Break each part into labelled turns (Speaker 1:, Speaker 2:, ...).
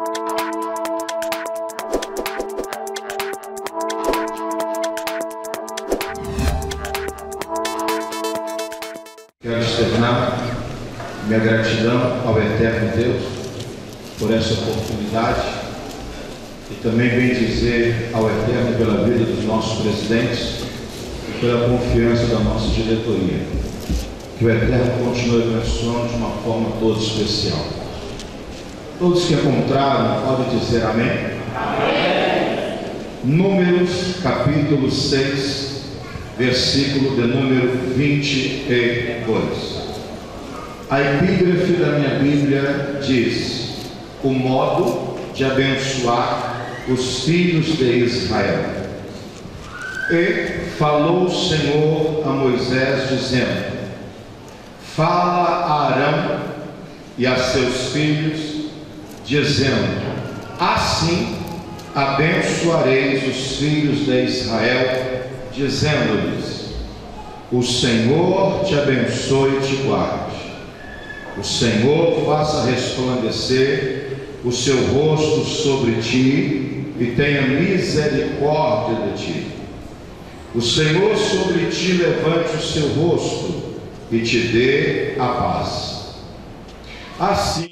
Speaker 1: Quero externar minha gratidão ao Eterno Deus por essa oportunidade e também bem dizer ao Eterno pela vida dos nossos presidentes e pela confiança da nossa diretoria. Que o Eterno continue abençoando de uma forma toda especial. Todos que encontraram podem dizer amém? Amém. Números capítulo 6, versículo de número 22. A epígrafe da minha Bíblia diz: o modo de abençoar os filhos de Israel. E falou o Senhor a Moisés, dizendo: Fala a Arão e a seus filhos, dizendo: Assim abençoareis os filhos de Israel, dizendo-lhes: O Senhor te abençoe e te guarde. O Senhor faça resplandecer o seu rosto sobre ti e tenha misericórdia de ti. O Senhor sobre ti levante o seu rosto e te dê a paz. Assim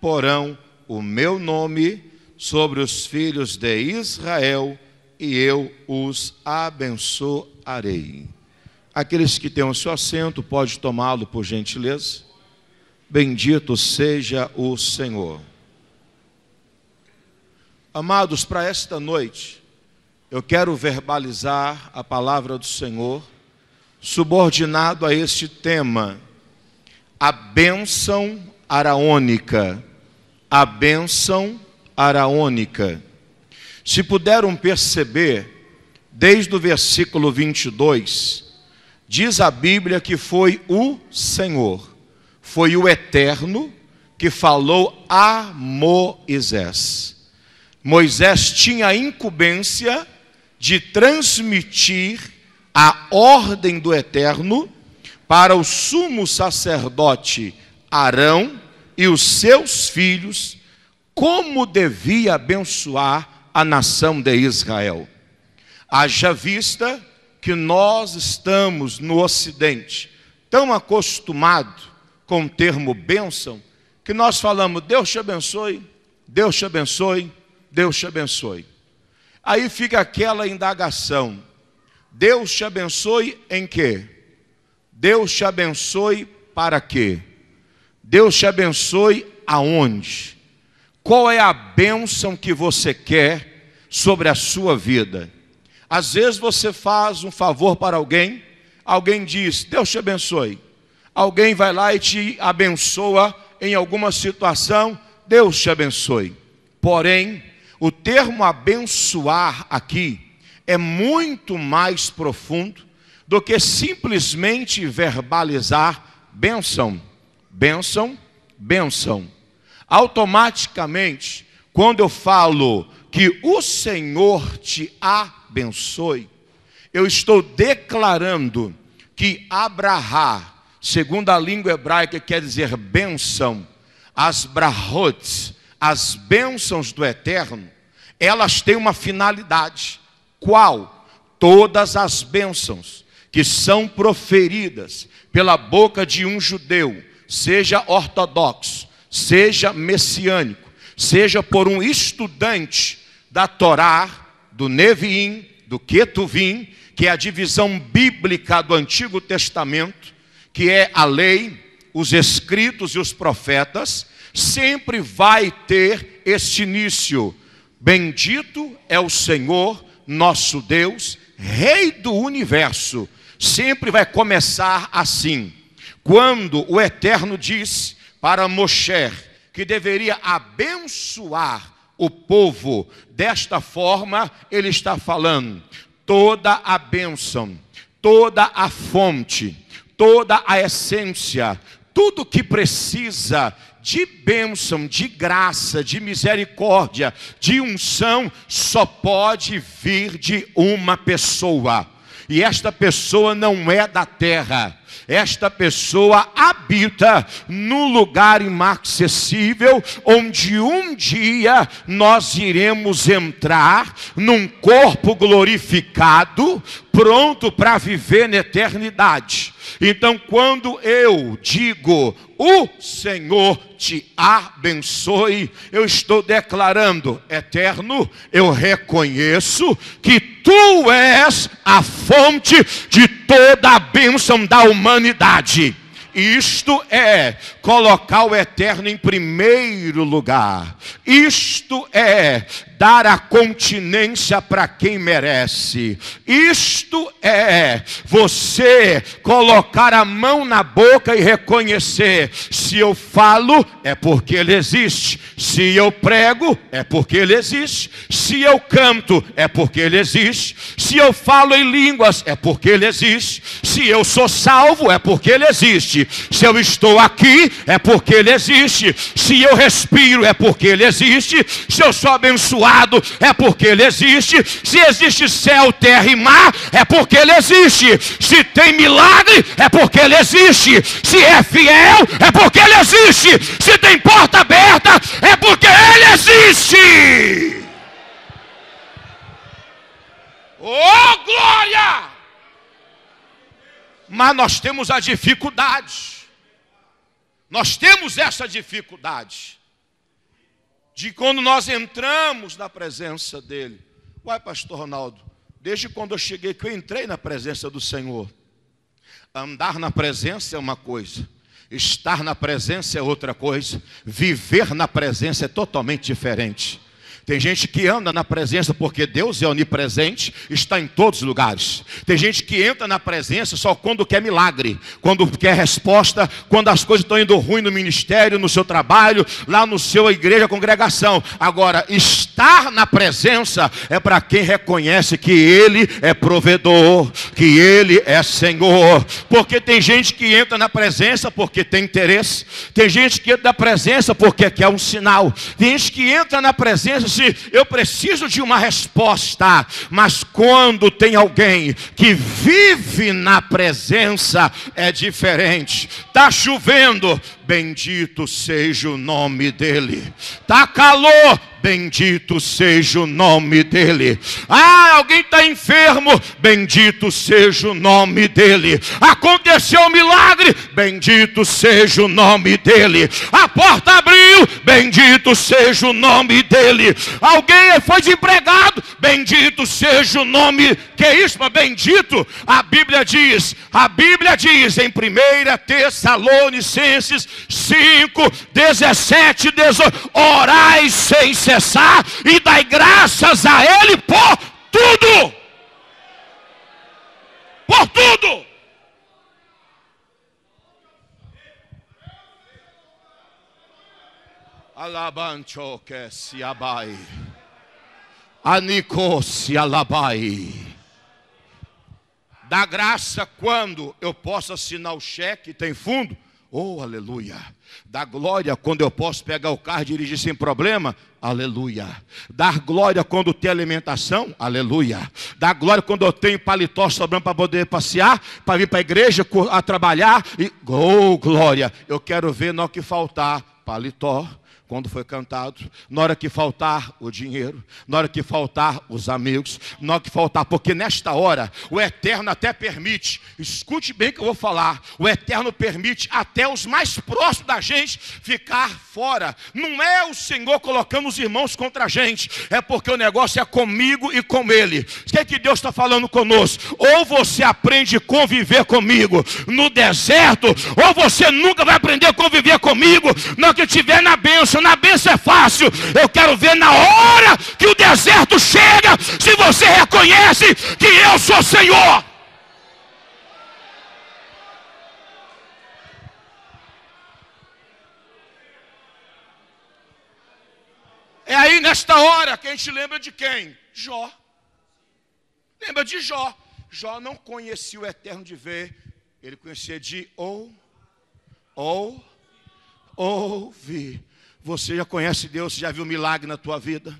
Speaker 1: porão o meu nome sobre os filhos de Israel e eu os abençoarei. Aqueles que têm o seu assento, pode tomá-lo por gentileza. Bendito seja o Senhor. Amados, para esta noite, eu quero verbalizar a palavra do Senhor, subordinado a este tema, a bênção araônica. A bênção araônica. Se puderam perceber, desde o versículo 22, diz a Bíblia que foi o Senhor foi o Eterno que falou a Moisés. Moisés tinha a incumbência de transmitir a ordem do Eterno para o sumo sacerdote Arão e os seus filhos, como devia abençoar a nação de Israel. Haja vista que nós estamos no Ocidente tão acostumados com o termo bênção, que nós falamos, Deus te abençoe, Deus te abençoe, Deus te abençoe. Aí fica aquela indagação: Deus te abençoe em quê? Deus te abençoe para quê? Deus te abençoe aonde? Qual é a bênção que você quer sobre a sua vida? Às vezes você faz um favor para alguém, alguém diz: Deus te abençoe alguém vai lá e te abençoa em alguma situação, Deus te abençoe. Porém, o termo abençoar aqui é muito mais profundo do que simplesmente verbalizar bênção, bênção, bênção. Automaticamente, quando eu falo que o Senhor te abençoe, eu estou declarando que Abraão segundo a língua hebraica, quer dizer bênção, as brahot, as bênçãos do eterno, elas têm uma finalidade. Qual? Todas as bênçãos que são proferidas pela boca de um judeu, seja ortodoxo, seja messiânico, seja por um estudante da Torá, do Neviim, do Ketuvim, que é a divisão bíblica do Antigo Testamento, que é a lei, os escritos e os profetas, sempre vai ter este início. Bendito é o Senhor, nosso Deus, Rei do universo. Sempre vai começar assim. Quando o Eterno disse para Moshe que deveria abençoar o povo desta forma, ele está falando toda a bênção, toda a fonte toda a essência, tudo que precisa de bênção, de graça, de misericórdia, de unção, só pode vir de uma pessoa. E esta pessoa não é da terra, esta pessoa habita no lugar inacessível, onde um dia nós iremos entrar num corpo glorificado, pronto para viver na eternidade. Então, quando eu digo o Senhor te abençoe, eu estou declarando, eterno, eu reconheço que tu és a fonte de toda a bênção da humanidade. Isto é colocar o eterno em primeiro lugar. Isto é dar a continência para quem merece. Isto é você colocar a mão na boca e reconhecer: se eu falo, é porque ele existe. Se eu prego, é porque ele existe. Se eu canto, é porque ele existe. Se eu falo em línguas, é porque ele existe. Se eu sou salvo, é porque ele existe. Se eu estou aqui, é porque ele existe. Se eu respiro, é porque ele existe. Se eu sou abençoado, é porque ele existe. Se existe céu, terra e mar, é porque ele existe. Se tem milagre, é porque ele existe. Se é fiel, é porque ele existe. Se tem porta aberta, é porque ele existe. Oh, glória! Mas nós temos a dificuldade. Nós temos essa dificuldade de quando nós entramos na presença dele. Uai, pastor Ronaldo, desde quando eu cheguei que eu entrei na presença do Senhor. Andar na presença é uma coisa, estar na presença é outra coisa, viver na presença é totalmente diferente. Tem gente que anda na presença porque Deus é onipresente, está em todos os lugares. Tem gente que entra na presença só quando quer milagre, quando quer resposta, quando as coisas estão indo ruim no ministério, no seu trabalho, lá no seu igreja, congregação. Agora, estar na presença é para quem reconhece que Ele é provedor, que Ele é Senhor. Porque tem gente que entra na presença porque tem interesse, tem gente que entra na presença porque quer um sinal, tem gente que entra na presença eu preciso de uma resposta, mas quando tem alguém que vive na presença, é diferente. Está chovendo, bendito seja o nome dele. Está calor, bendito seja o nome dele. Ah, alguém está enfermo, bendito seja o nome dele. Aconteceu um milagre, bendito seja o nome dele. A porta abriu, bendito seja o nome dele. Alguém foi desempregado, bendito seja o nome. Que é isso, mas bendito? A Bíblia diz, a Bíblia diz em 1 Tessalonicenses 5, 17, 18: orai sem cessar e dai graças a Ele por tudo. Por tudo. Alabancho que se abai. Anico se alabai. Dá graça quando eu posso assinar o cheque, tem fundo Oh, aleluia. Dá glória quando eu posso pegar o carro e dirigir sem problema. Aleluia. Dar glória quando tem alimentação. Aleluia. Dar glória quando eu tenho paletó sobrando para poder passear, para vir para a igreja a trabalhar. E, oh, glória. Eu quero ver no que faltar paletó, quando foi cantado, na hora que faltar o dinheiro, na hora que faltar os amigos, na hora que faltar, porque nesta hora o Eterno até permite, escute bem que eu vou falar, o Eterno permite até os mais próximos da gente ficar fora. Não é o Senhor colocando os irmãos contra a gente, é porque o negócio é comigo e com Ele. O que é que Deus está falando conosco? Ou você aprende a conviver comigo no deserto, ou você nunca vai aprender a conviver comigo na que estiver na bênção na bênção é fácil. Eu quero ver na hora que o deserto chega, se você reconhece que eu sou Senhor. É aí nesta hora que a gente lembra de quem? Jó. Lembra de Jó. Jó não conhecia o eterno de ver, ele conhecia de ou, ou, ouvir. Você já conhece Deus, já viu milagre na tua vida?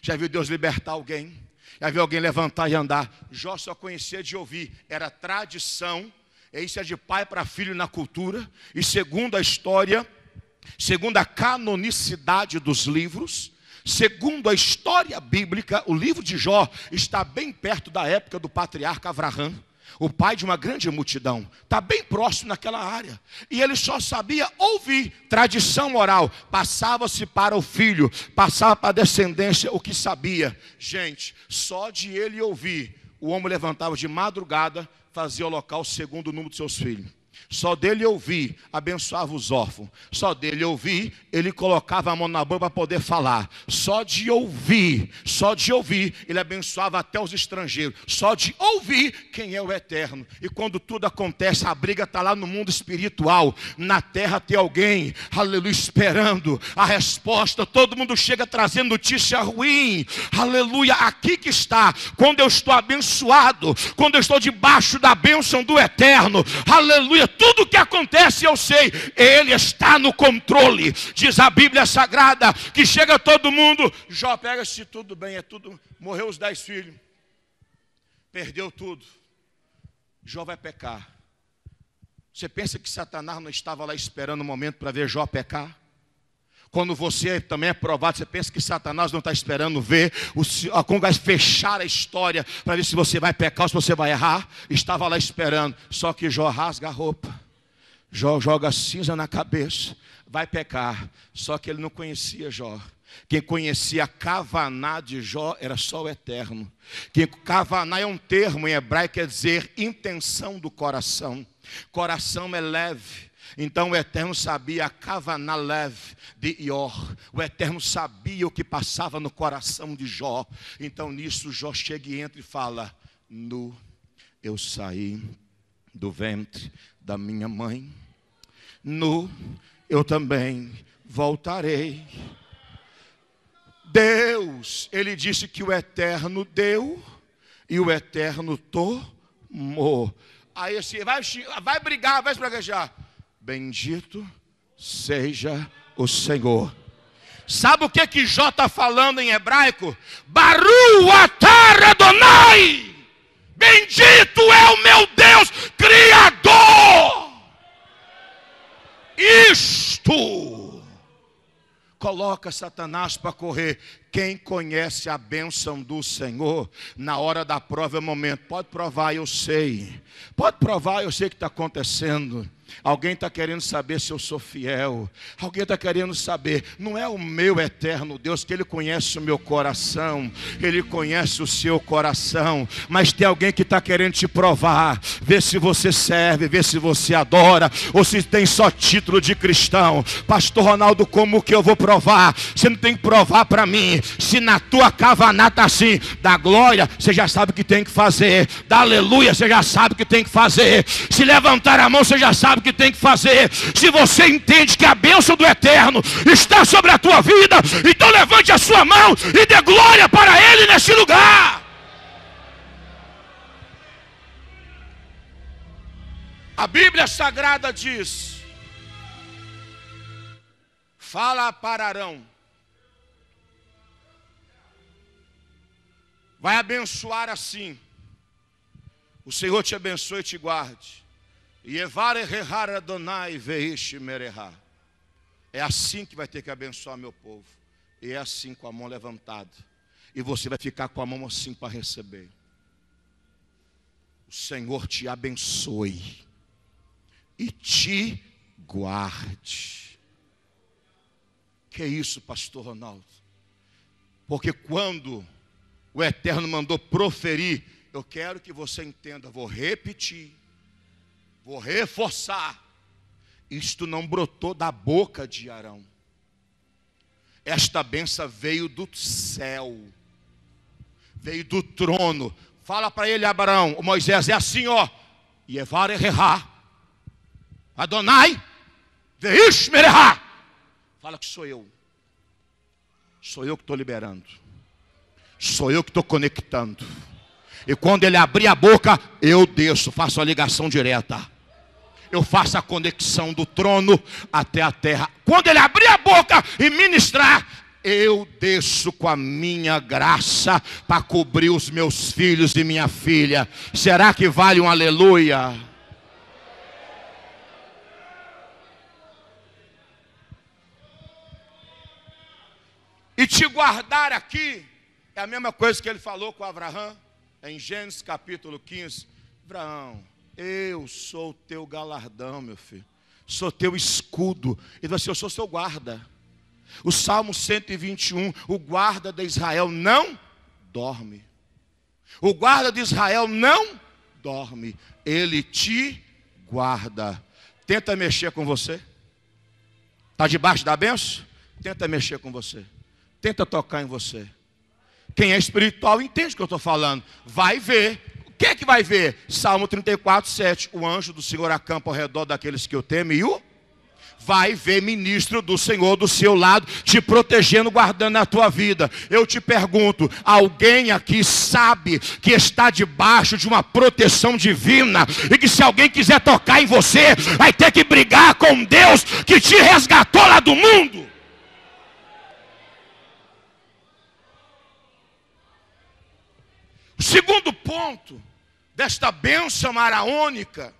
Speaker 1: Já viu Deus libertar alguém? Já viu alguém levantar e andar? Jó só conhecia de ouvir, era tradição Isso é de pai para filho na cultura. E segundo a história, segundo a canonicidade dos livros, segundo a história bíblica, o livro de Jó está bem perto da época do patriarca Abraão o pai de uma grande multidão, está bem próximo naquela área. E ele só sabia ouvir tradição oral. Passava-se para o filho, passava para a descendência o que sabia. Gente, só de ele ouvir, o homem levantava de madrugada, fazia o local segundo o número de seus filhos. Só dele ouvir, abençoava os órfãos. Só dele ouvir, ele colocava a mão na boca para poder falar. Só de ouvir, só de ouvir, ele abençoava até os estrangeiros. Só de ouvir quem é o eterno. E quando tudo acontece, a briga está lá no mundo espiritual. Na terra tem alguém, aleluia, esperando a resposta. Todo mundo chega trazendo notícia ruim. Aleluia, aqui que está. Quando eu estou abençoado, quando eu estou debaixo da bênção do eterno. Aleluia tudo que acontece eu sei, Ele está no controle. Diz a Bíblia Sagrada que chega todo mundo, Jó pega-se tudo bem, é tudo, morreu os dez filhos, perdeu tudo. Jó vai pecar. Você pensa que Satanás não estava lá esperando o um momento para ver Jó pecar? Quando você também é provado, você pensa que Satanás não está esperando ver, o, como vai fechar a história para ver se você vai pecar ou se você vai errar. Estava lá esperando, só que Jó rasga a roupa, Jó joga cinza na cabeça, vai pecar. Só que ele não conhecia Jó. Quem conhecia a Kavaná de Jó era só o eterno. Quem Kavaná é um termo em hebraico, quer dizer intenção do coração. Coração é leve então o Eterno sabia a Kavanalev de Ior. O Eterno sabia o que passava no coração de Jó. Então nisso Jó chega e entra e fala: Nu eu saí do ventre da minha mãe. Nu eu também voltarei. Deus, ele disse que o eterno deu e o eterno tomou. Aí assim, vai, vai brigar, vai espraguejar. Bendito seja o Senhor. Sabe o que que Jó está falando em hebraico? Baru atar Adonai. Bendito é o meu Deus Criador. Isto coloca Satanás para correr. Quem conhece a bênção do Senhor, na hora da prova é o momento. Pode provar, eu sei. Pode provar, eu sei o que está acontecendo. Alguém está querendo saber se eu sou fiel. Alguém está querendo saber. Não é o meu eterno Deus, que Ele conhece o meu coração. Ele conhece o seu coração. Mas tem alguém que está querendo te provar. Ver se você serve, ver se você adora. Ou se tem só título de cristão. Pastor Ronaldo, como que eu vou provar? Você não tem que provar para mim. Se na tua cavanata assim, da glória, você já sabe o que tem que fazer. Da aleluia, você já sabe o que tem que fazer. Se levantar a mão, você já sabe sabe o que tem que fazer. Se você entende que a bênção do eterno está sobre a tua vida, então levante a sua mão e dê glória para Ele neste lugar. A Bíblia Sagrada diz: Fala para Arão, vai abençoar assim. O Senhor te abençoe e te guarde. É assim que vai ter que abençoar meu povo. E é assim com a mão levantada. E você vai ficar com a mão assim para receber. O Senhor te abençoe e te guarde. Que é isso, pastor Ronaldo? Porque quando o Eterno mandou proferir, eu quero que você entenda, vou repetir Vou reforçar. Isto não brotou da boca de Arão. Esta benção veio do céu. Veio do trono. Fala para ele, Abraão, o Moisés, é assim, ó. Yevar errá. Adonai, veish mererá. Fala que sou eu. Sou eu que estou liberando. Sou eu que estou conectando. E quando ele abrir a boca, eu desço, faço a ligação direta eu faço a conexão do trono até a terra. Quando ele abrir a boca e ministrar, eu desço com a minha graça para cobrir os meus filhos e minha filha. Será que vale um aleluia? E te guardar aqui é a mesma coisa que ele falou com Abraão em Gênesis capítulo 15. Abraão, eu sou teu galardão, meu filho. Sou teu escudo. E você, eu sou seu guarda. O Salmo 121, o guarda de Israel não dorme. O guarda de Israel não dorme. Ele te guarda. Tenta mexer com você. Está debaixo da benção? Tenta mexer com você. Tenta tocar em você. Quem é espiritual entende o que eu estou falando. Vai ver. Que é que vai ver? Salmo 34, 7. O anjo do Senhor acampa ao redor daqueles que o temem e o vai ver ministro do Senhor do seu lado, te protegendo, guardando a tua vida. Eu te pergunto: alguém aqui sabe que está debaixo de uma proteção divina e que se alguém quiser tocar em você, vai ter que brigar com Deus que te resgatou lá do mundo? O segundo ponto desta bênção maraônica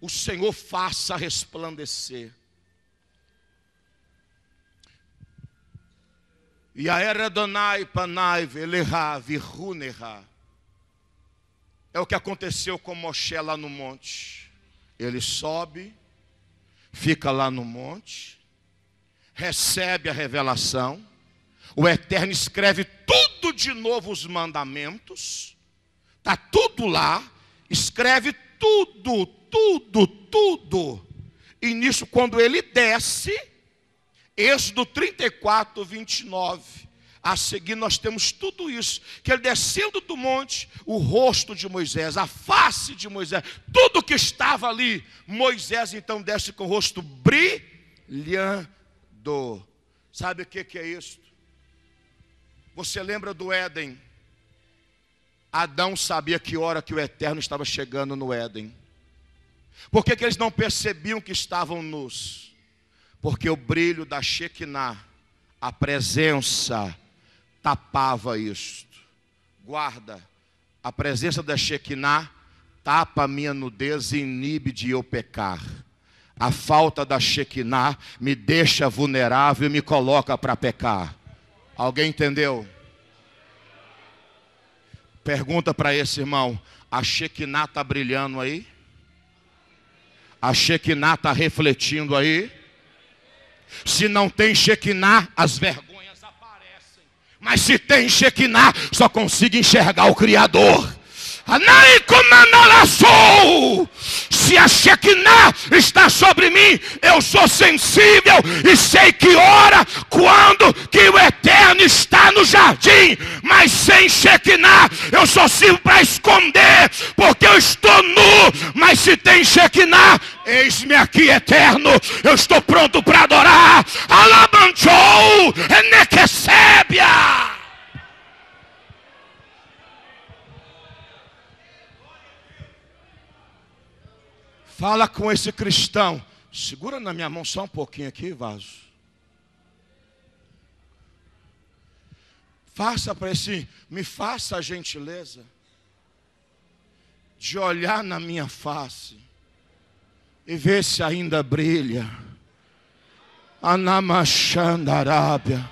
Speaker 1: o Senhor faça resplandecer. E a era Donai Panai. É o que aconteceu com Moshe lá no monte. Ele sobe, fica lá no monte, recebe a revelação. O Eterno escreve tudo de novo os mandamentos. Está tudo lá. Escreve tudo, tudo, tudo. E nisso, quando ele desce, Êxodo 34, 29. A seguir, nós temos tudo isso. Que ele descendo do monte, o rosto de Moisés, a face de Moisés, tudo que estava ali. Moisés então desce com o rosto brilhando. Sabe o que, que é isso? Você lembra do Éden? Adão sabia que hora que o Eterno estava chegando no Éden. Por que, que eles não percebiam que estavam nus? Porque o brilho da Shekinah, a presença, tapava isto. Guarda, a presença da Shekinah tapa a minha nudez e inibe de eu pecar. A falta da Shekinah me deixa vulnerável e me coloca para pecar. Alguém entendeu? Pergunta para esse irmão: a Shekinah está brilhando aí? A Shekinah está refletindo aí. Se não tem Shekinah, as vergonhas aparecem. Mas se tem Shekinah, só consigo enxergar o Criador. Se a Shekinah está sobre mim, eu sou sensível e sei que hora, quando que o Eterno está no jardim. Mas sem Shekinah, eu só sirvo para esconder, porque eu estou nu. Mas se tem Shekinah, eis-me aqui eterno, eu estou pronto para adorar. Alabanchou, Enequesébia. Fala com esse cristão. Segura na minha mão só um pouquinho aqui, vaso. Faça para esse, me faça a gentileza de olhar na minha face e ver se ainda brilha. Anamachandarábia.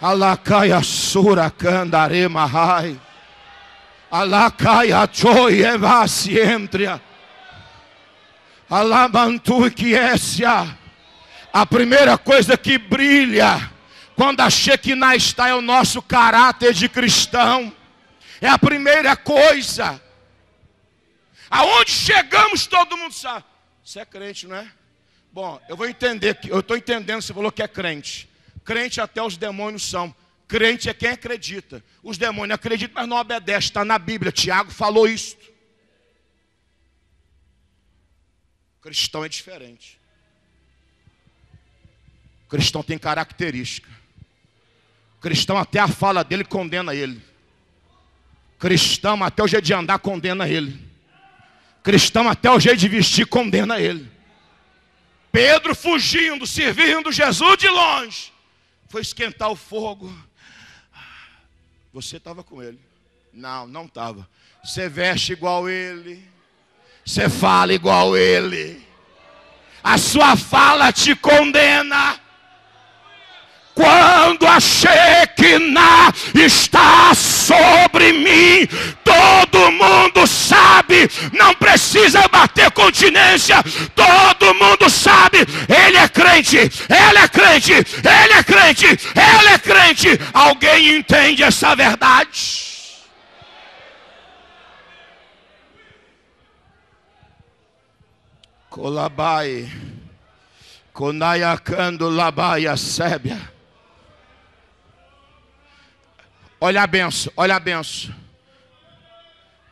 Speaker 1: Alakaya sura candare mahai. Alakaya joy Alabantu Kiesia. A primeira coisa que brilha quando a Shekinah está é o nosso caráter de cristão. É a primeira coisa. Aonde chegamos, todo mundo sabe. Você é crente, não é? Bom, eu vou entender que eu estou entendendo. Você falou que é crente. Crente até os demônios são. Crente é quem acredita. Os demônios acreditam, mas não obedecem. Está na Bíblia. Tiago falou isso. Cristão é diferente. Cristão tem característica. Cristão até a fala dele condena ele. Cristão até o jeito de andar condena ele. Cristão até o jeito de vestir condena ele. Pedro fugindo, servindo Jesus de longe, foi esquentar o fogo. Você estava com ele? Não, não estava. Você veste igual ele você fala igual ele. A sua fala te condena. Quando a Shekinah está sobre mim, todo mundo sabe, não precisa bater continência, todo mundo sabe, ele é crente, ele é crente, ele é crente, ele é crente. Alguém entende essa verdade? Colabai, Conaiacando Labaia Sébia. Olha a benção, olha a benção.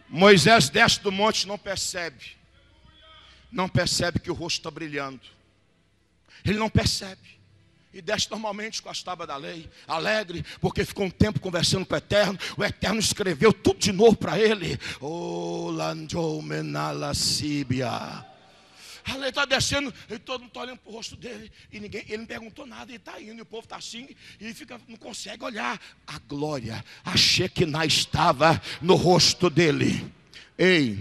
Speaker 1: Moisés desce do monte, não percebe. Não percebe que o rosto está brilhando. Ele não percebe. E desce normalmente com as tábuas da lei, alegre, porque ficou um tempo conversando com o Eterno. O Eterno escreveu tudo de novo para ele. Oh, Lanjou Menala Lei está descendo, e todo mundo está olhando para o rosto dele, e ninguém, ele não perguntou nada, ele está indo, e o povo está assim, e fica, não consegue olhar. A glória, a Shekinah estava no rosto dele. Ei,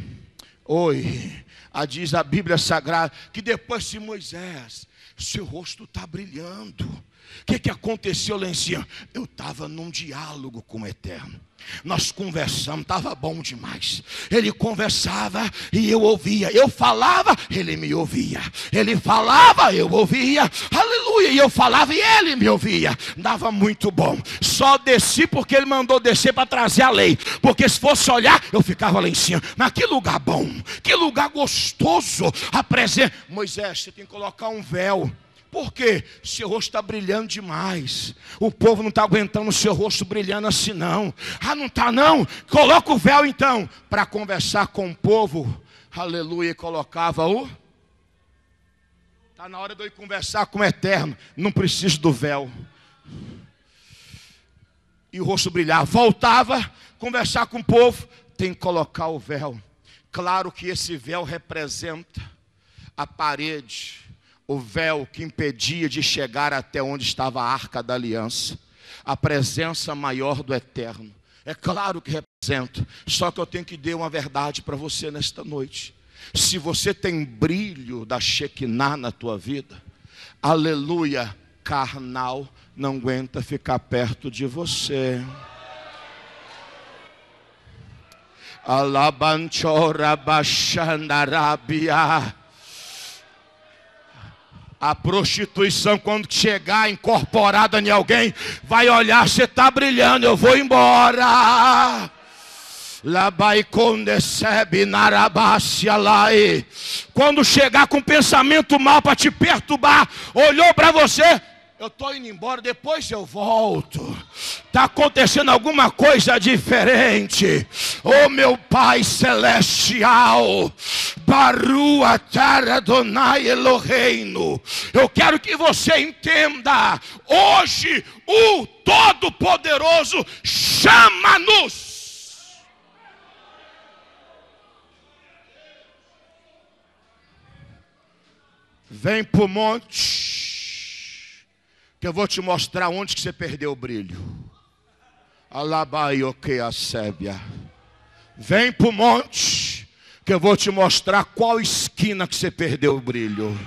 Speaker 1: oi, a diz a Bíblia Sagrada, que depois de Moisés, seu rosto está brilhando. O que, que aconteceu lá em cima? Eu estava num diálogo com o Eterno. Nós conversamos, estava bom demais. Ele conversava e eu ouvia. Eu falava, ele me ouvia. Ele falava, eu ouvia. Aleluia. E eu falava e ele me ouvia. Dava muito bom. Só desci porque ele mandou descer para trazer a lei. Porque se fosse olhar, eu ficava lá em cima. Mas que lugar bom, que lugar gostoso. A presença. Moisés, você tem que colocar um véu. Por quê? Seu rosto está brilhando demais. O povo não está aguentando o seu rosto brilhando assim, não. Ah, não está, não? Coloca o véu então, para conversar com o povo. Aleluia. Colocava o. Está na hora de eu ir conversar com o eterno. Não preciso do véu. E o rosto brilhava. Voltava, conversar com o povo. Tem que colocar o véu. Claro que esse véu representa a parede o véu que impedia de chegar até onde estava a arca da aliança, a presença maior do eterno. É claro que represento, só que eu tenho que dar uma verdade para você nesta noite. Se você tem brilho da Shekinah na tua vida, aleluia, carnal não aguenta ficar perto de você. Alabanchora Bashandarabia. A prostituição, quando chegar incorporada em alguém, vai olhar, você está brilhando, eu vou embora. Quando chegar com pensamento mal para te perturbar, olhou para você, eu estou indo embora, depois eu volto. Está acontecendo alguma coisa diferente. Oh meu Pai Celestial, Barua Terra Donai Eloheinu. Eu quero que você entenda. Hoje o Todo-Poderoso chama-nos. Vem para o monte que eu vou te mostrar onde que você perdeu o brilho. Alabaioque a sébia. Vem para o monte, que eu vou te mostrar qual esquina que você perdeu o brilho.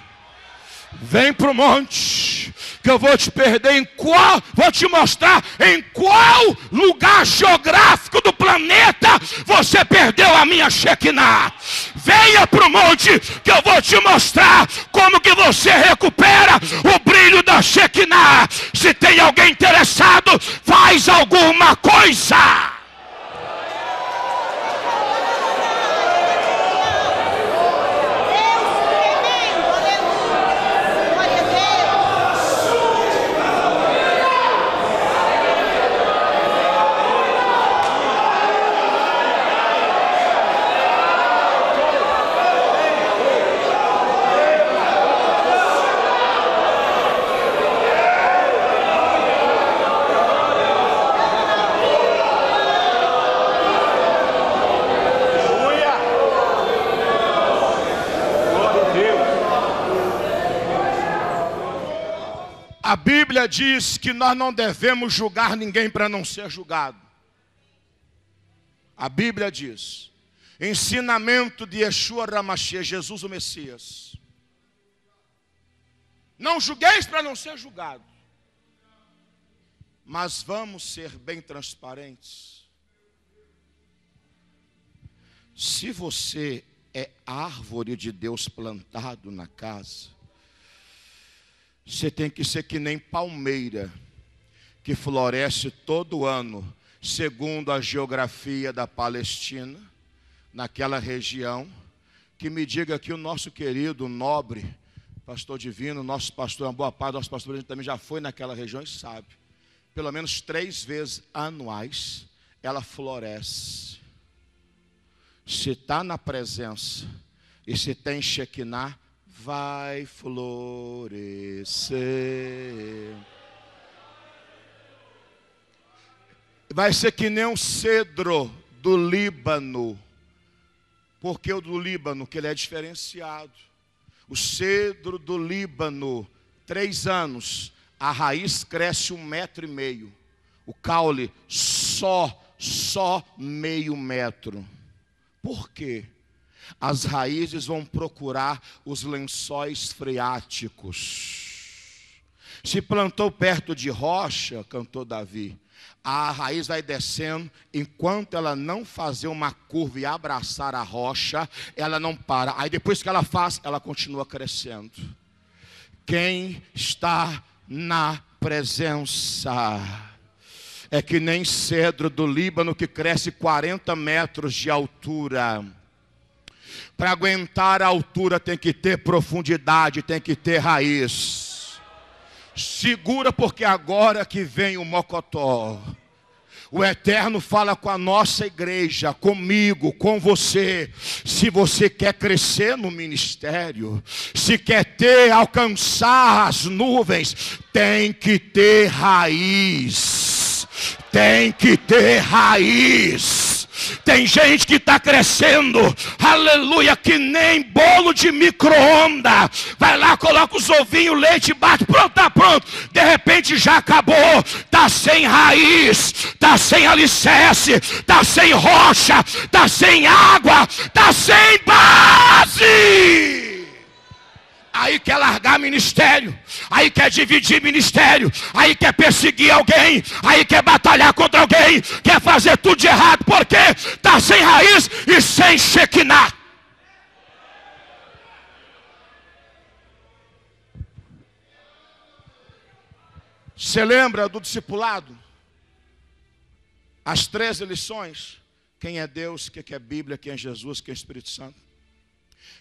Speaker 1: Vem para o monte, que eu vou te perder em qual, vou te mostrar em qual lugar geográfico do planeta você perdeu a minha Shekinah. Venha para o monte, que eu vou te mostrar como que você recupera o brilho da Shekinah. Se tem alguém interessado, faz alguma coisa. Bíblia diz que nós não devemos julgar ninguém para não ser julgado. A Bíblia diz, ensinamento de Yeshua Ramachia, Jesus o Messias. Não julgueis para não ser julgado. Mas vamos ser bem transparentes. Se você é árvore de Deus plantado na casa, você tem que ser que nem palmeira, que floresce todo ano, segundo a geografia da Palestina, naquela região. Que me diga que o nosso querido, nobre, pastor divino, nosso pastor, uma boa parte, nosso pastor também já foi naquela região e sabe. Pelo menos três vezes anuais, ela floresce. Se está na presença e se tem Shekinah, vai florescer. Vai ser que nem um cedro do Líbano. Porque o do Líbano, que ele é diferenciado. O cedro do Líbano, três anos, a raiz cresce um metro e meio. O caule só, só meio metro. Por quê? As raízes vão procurar os lençóis freáticos. Se plantou perto de rocha, cantou Davi, a raiz vai descendo, enquanto ela não fazer uma curva e abraçar a rocha, ela não para. Aí depois que ela faz, ela continua crescendo. Quem está na presença é que nem cedro do Líbano que cresce 40 metros de altura. Para aguentar a altura tem que ter profundidade, tem que ter raiz. Segura, porque agora que vem o Mocotó. O Eterno fala com a nossa igreja, comigo, com você. Se você quer crescer no ministério, se quer ter, alcançar as nuvens, tem que ter raiz. Tem que ter raiz. Tem gente que está crescendo, aleluia, que nem bolo de micro-onda. Vai lá, coloca os ovinhos, leite, bate, pronto, está pronto. De repente já acabou, está sem raiz, está sem alicerce, está sem rocha, está sem água, está sem base aí quer largar ministério, aí quer dividir ministério, aí quer perseguir alguém, aí quer batalhar contra alguém, quer fazer tudo de errado, porque está sem raiz e sem Shekinah. Você lembra do discipulado? As três lições: quem é Deus, o que é Bíblia, quem é Jesus, quem é Espírito Santo.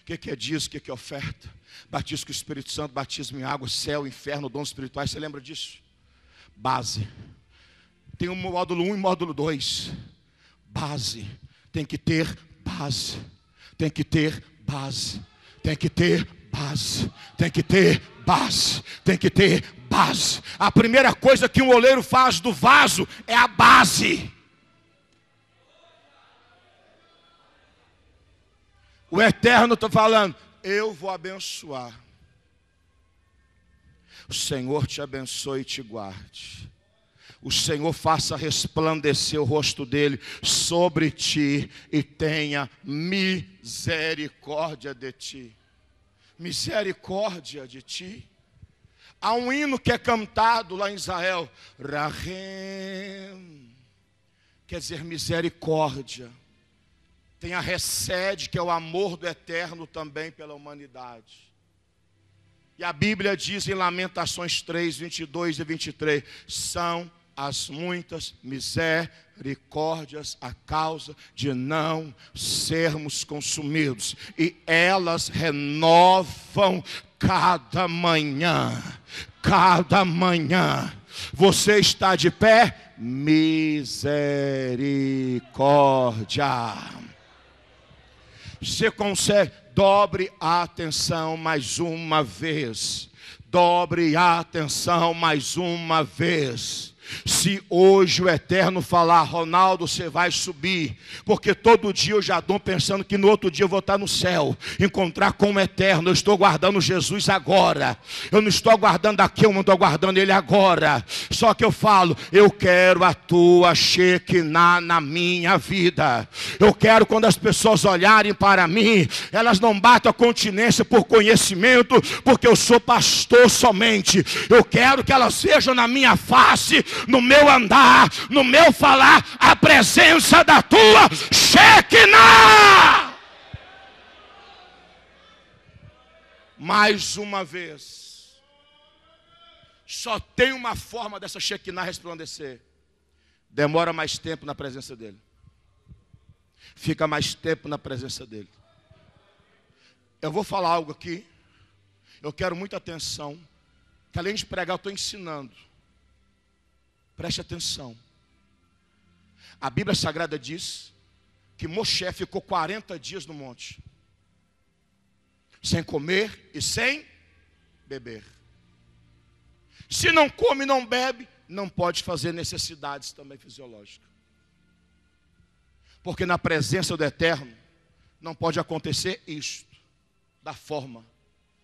Speaker 1: O que, que é disso? O que, que é oferta? Batismo com o Espírito Santo, batismo em água, céu, inferno, dons espirituais. Você lembra disso? Base. Tem um módulo 1 um e módulo 2. Base. Tem que ter base. Tem que ter base. Tem que ter base. Tem que ter base. Tem que ter base. A primeira coisa que um oleiro faz do vaso é a base. O eterno está falando: eu vou abençoar. O Senhor te abençoe e te guarde. O Senhor faça resplandecer o rosto dele sobre ti e tenha misericórdia de ti. Misericórdia de ti. Há um hino que é cantado lá em Israel, Rahem, quer dizer misericórdia tem a recede, que é o amor do eterno também pela humanidade. E a Bíblia diz em Lamentações 3, 22 e 23: são as muitas misericórdias a causa de não sermos consumidos, e elas renovam cada manhã, cada manhã. Você está de pé? Misericórdia. Você consegue, dobre a atenção mais uma vez. Dobre a atenção mais uma vez. Se hoje o Eterno falar, Ronaldo, você vai subir, porque todo dia eu já estou pensando que no outro dia eu vou estar no céu, encontrar com o Eterno. Eu estou guardando Jesus agora. Eu não estou aguardando aqui, eu não estou aguardando Ele agora. Só que eu falo, eu quero a tua Shekinah na minha vida. Eu quero quando as pessoas olharem para mim, elas não batam a continência por conhecimento, porque eu sou pastor somente. Eu quero que elas vejam na minha face no meu andar, no meu falar, a presença da tua Shekinah. Mais uma vez, só tem uma forma dessa Shekinah resplandecer. Demora mais tempo na presença dele. Fica mais tempo na presença dele. Eu vou falar algo aqui. Eu quero muita atenção. Que além de pregar, eu estou ensinando. Preste atenção. A Bíblia Sagrada diz que Moshe ficou 40 dias no monte, sem comer e sem beber. Se não come e não bebe, não pode fazer necessidades também fisiológicas. Porque na presença do Eterno não pode acontecer isto da forma.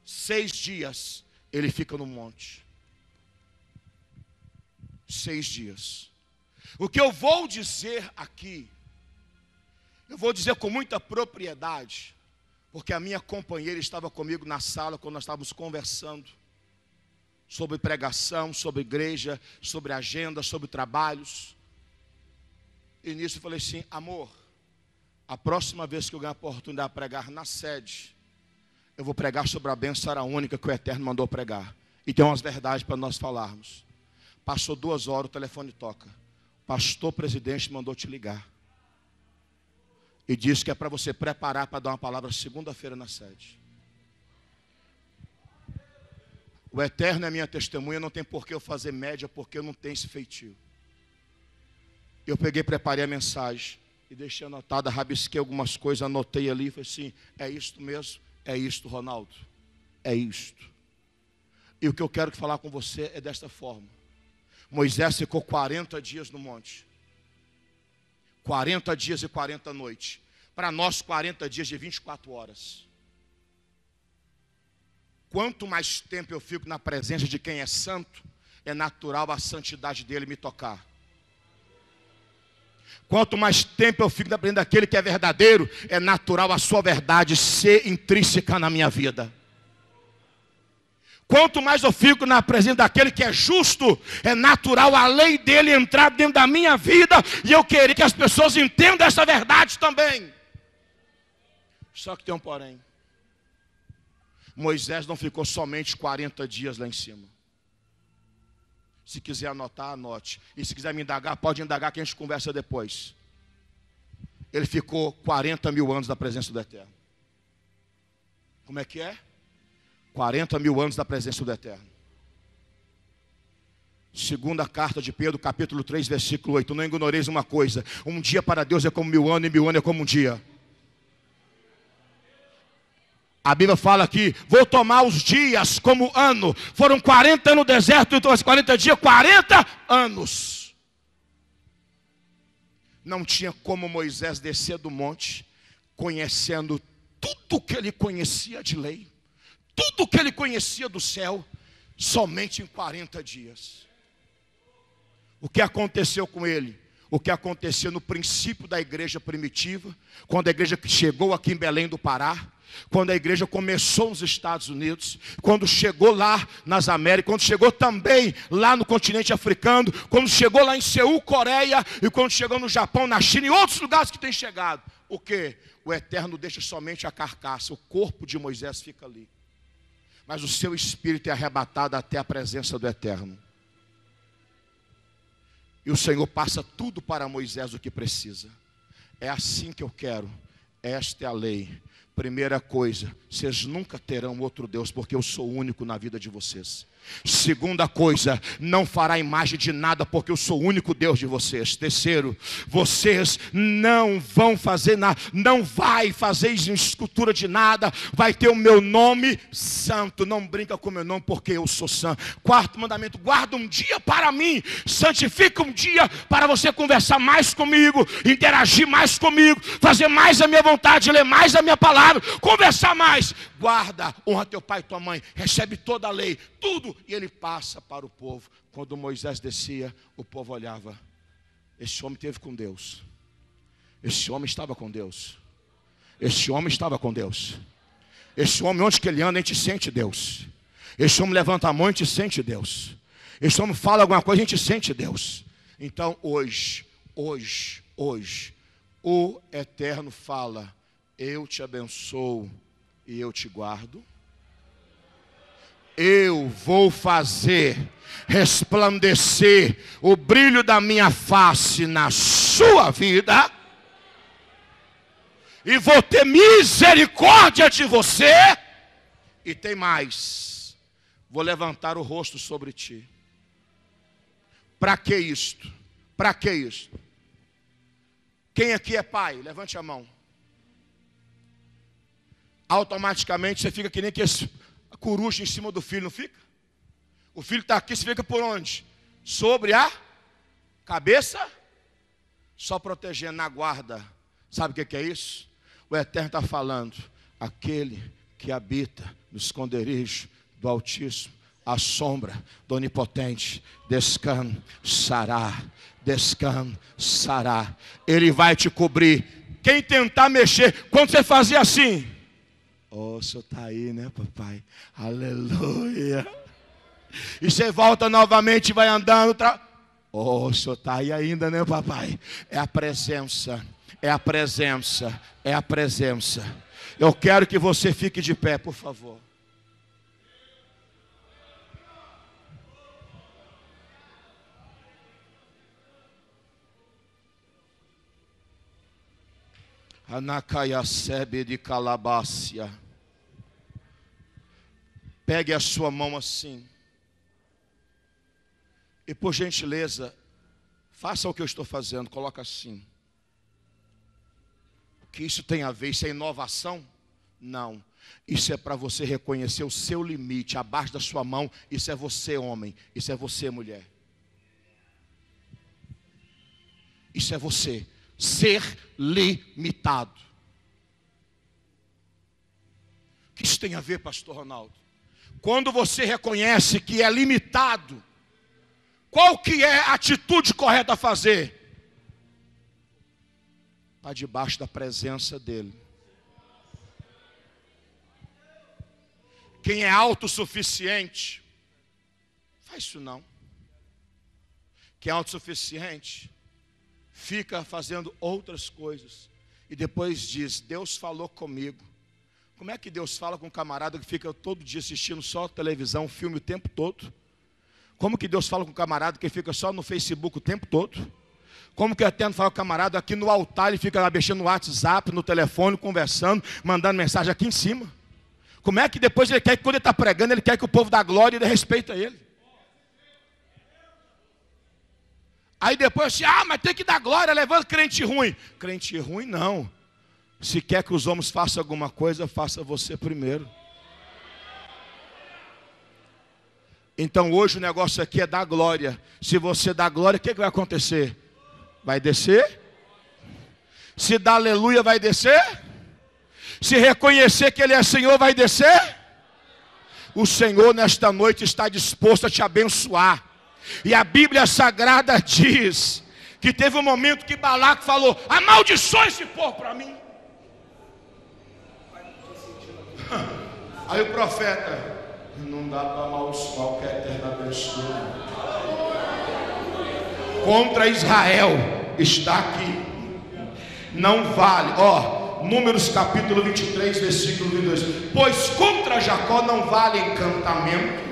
Speaker 1: Seis dias ele fica no monte. Seis dias. O que eu vou dizer aqui, eu vou dizer com muita propriedade, porque a minha companheira estava comigo na sala quando nós estávamos conversando sobre pregação, sobre igreja, sobre agenda, sobre trabalhos. E nisso eu falei assim: amor, a próxima vez que eu ganhar a oportunidade de pregar na sede, eu vou pregar sobre a bênção única que o Eterno mandou pregar. E tem umas verdades para nós falarmos. Passou duas horas, o telefone toca. Pastor presidente mandou te ligar. E disse que é para você preparar para dar uma palavra segunda-feira na sede. O Eterno é minha testemunha, não tem por que eu fazer média, porque eu não tenho esse feitio. Eu peguei, preparei a mensagem e deixei anotada, rabisquei algumas coisas, anotei ali e falei assim: é isto mesmo, é isto, Ronaldo, é isto. E o que eu quero falar com você é desta forma: Moisés ficou 40 dias no monte, 40 dias e 40 noites, para nós, 40 dias de 24 horas. Quanto mais tempo eu fico na presença de quem é santo, é natural a santidade dele me tocar. Quanto mais tempo eu fico na presença daquele que é verdadeiro, é natural a sua verdade ser intrínseca na minha vida. Quanto mais eu fico na presença daquele que é justo, é natural a lei dele entrar dentro da minha vida e eu querer que as pessoas entendam essa verdade também. Só que tem um porém. Moisés não ficou somente 40 dias lá em cima. Se quiser anotar, anote. E se quiser me indagar, pode indagar que a gente conversa depois. Ele ficou 40 mil anos na presença do Eterno. Como é que é? 40 mil anos da presença do Eterno. Segunda carta de Pedro, capítulo 3, versículo 8. Não ignoreis uma coisa: um dia para Deus é como mil anos, e mil anos é como um dia. A Bíblia fala aqui, vou tomar os dias como ano. Foram 40 no deserto, então 40 dias, 40 anos. Não tinha como Moisés descer do monte, conhecendo tudo que ele conhecia de lei, tudo que ele conhecia do céu, somente em 40 dias. O que aconteceu com ele? O que aconteceu no princípio da igreja primitiva, quando a igreja chegou aqui em Belém do Pará, quando a igreja começou nos Estados Unidos, quando chegou lá nas Américas, quando chegou também lá no continente africano, quando chegou lá em Seul, Coreia, e quando chegou no Japão, na China e outros lugares que tem chegado. O que? O Eterno deixa somente a carcaça, o corpo de Moisés fica ali. Mas o seu espírito é arrebatado até a presença do Eterno. E o Senhor passa tudo para Moisés o que precisa. É assim que eu quero. Esta é a lei Primeira coisa, vocês nunca terão outro Deus, porque eu sou único na vida de vocês. Segunda coisa, não fará imagem de nada, porque eu sou o único Deus de vocês. Terceiro, vocês não vão fazer nada, não vai fazer escultura de nada, vai ter o meu nome santo. Não brinca com o meu nome, porque eu sou santo. Quarto mandamento, guarda um dia para mim, santifica um dia para você conversar mais comigo, interagir mais comigo, fazer mais a minha vontade, ler mais a minha palavra, conversar mais. Guarda, honra teu pai e tua mãe, recebe toda a lei, tudo e ele passa para o povo. Quando Moisés descia, o povo olhava. Esse homem teve com Deus. Esse homem estava com Deus. Esse homem estava com Deus. Esse homem, onde que ele anda, a gente sente Deus. Esse homem levanta a mão a gente sente Deus. Esse homem fala alguma coisa, a gente sente Deus. Então hoje, hoje, hoje, o Eterno fala: Eu te abençoo e eu te guardo. Eu vou fazer resplandecer o brilho da minha face na sua vida, e vou ter misericórdia de você, e tem mais, vou levantar o rosto sobre ti. Para que isto? Para que isto? Quem aqui é pai? Levante a mão. Automaticamente você fica que nem que esse coruja em cima do filho, não fica? O filho está aqui, você fica por onde? Sobre a cabeça, só protegendo na guarda. Sabe o que é isso? O Eterno está falando, aquele que habita no esconderijo do Altíssimo, a sombra do Onipotente, descansará, descansará. Ele vai te cobrir. Quem tentar mexer, quando você fazia assim, oh, o senhor está aí, né, papai? Aleluia. E você volta novamente e vai andando. Tra... Oh, o senhor está aí ainda, né, papai? É a presença, é a presença, é a presença. Eu quero que você fique de pé, por favor. Anacaiacebe de calabácia. Pegue a sua mão assim. E por gentileza, faça o que eu estou fazendo, coloca assim. O que isso tem a ver? Isso é inovação? Não. Isso é para você reconhecer o seu limite abaixo da sua mão. Isso é você, homem. Isso é você, mulher. Isso é você. Ser limitado. O que isso tem a ver, Pastor Ronaldo? Quando você reconhece que é limitado, qual que é a atitude correta a fazer? Para debaixo da presença dele. Quem é autossuficiente, faz isso não. Quem é autossuficiente, fica fazendo outras coisas. E depois diz: Deus falou comigo. Como é que Deus fala com um camarada que fica todo dia assistindo só televisão, filme o tempo todo? Como que Deus fala com o camarada que fica só no Facebook o tempo todo? Como que o Eterno fala com o camarada aqui no altar, ele fica lá mexendo no WhatsApp, no telefone, conversando, mandando mensagem aqui em cima? Como é que depois ele quer que quando ele está pregando, ele quer que o povo dá glória e dê respeito a ele? Aí depois, assim, ah, mas tem que dar glória, levando crente ruim. Crente ruim não. Se quer que os homens façam alguma coisa, faça você primeiro. Então hoje o negócio aqui é dar glória. Se você dá glória, o que, que vai acontecer? Vai descer? Se dá aleluia, vai descer? Se reconhecer que Ele é Senhor, vai descer? O Senhor nesta noite está disposto a te abençoar. E a Bíblia Sagrada diz que teve um momento que Balaco falou: amaldiçoe esse povo para mim. Aí o profeta, não dá para amaldiçoar o que é eterno abençoa. Contra Israel está aqui. Não vale, ó, Números capítulo 23, versículo 22. Pois contra Jacó não vale encantamento,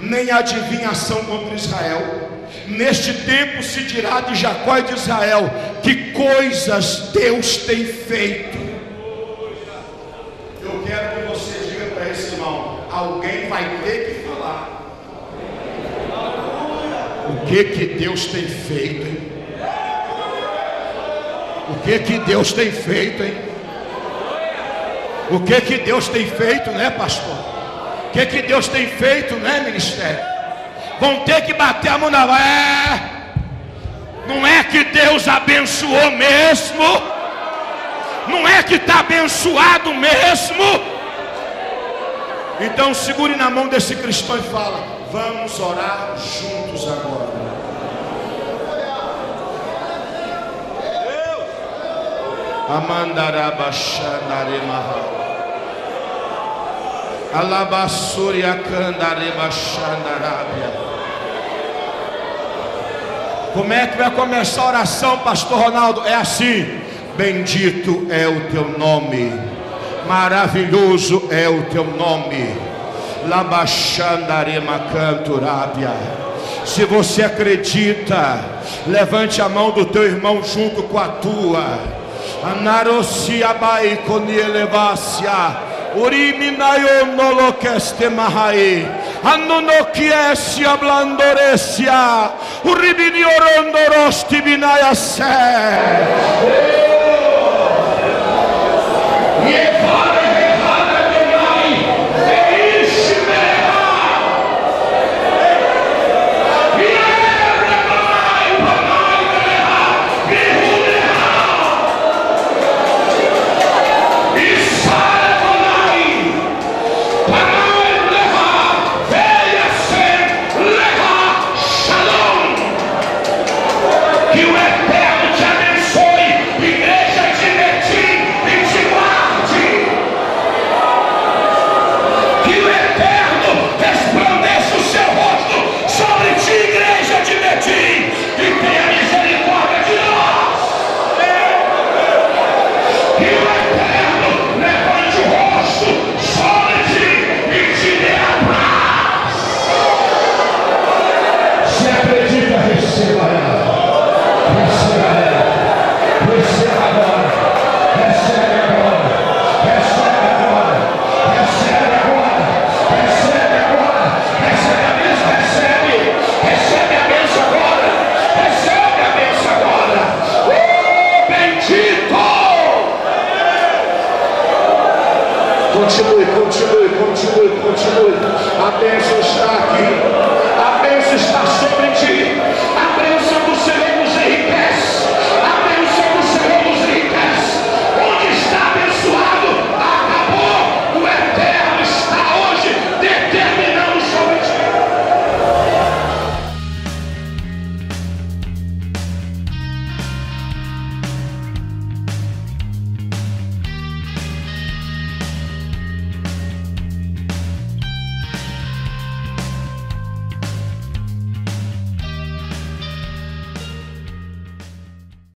Speaker 1: nem adivinhação contra Israel. Neste tempo se dirá de Jacó e de Israel: que coisas Deus tem feito alguém vai ter que falar. O que que Deus tem feito, hein? O que que Deus tem feito, hein? O que que Deus tem feito, né, pastor? O que que Deus tem feito, né, ministério? Vão ter que bater a mão na é. Não é que Deus abençoou mesmo? Não é que está abençoado mesmo? Então segure na mão desse cristão e fala: Vamos orar juntos agora. Amandarabashandaremaha. Alabassuria candarebashandarabia. Como é que vai começar a oração, Pastor Ronaldo? É assim: Bendito é o teu nome, maravilhoso é o teu nome. Labachandarema canturábia. Se você acredita, levante a mão do teu irmão junto com a tua. Anarosiabai conielevácia. Uriminayo nolokeste mahai. Anunokiesia blandoresia. Uribini orondorosti binaya se.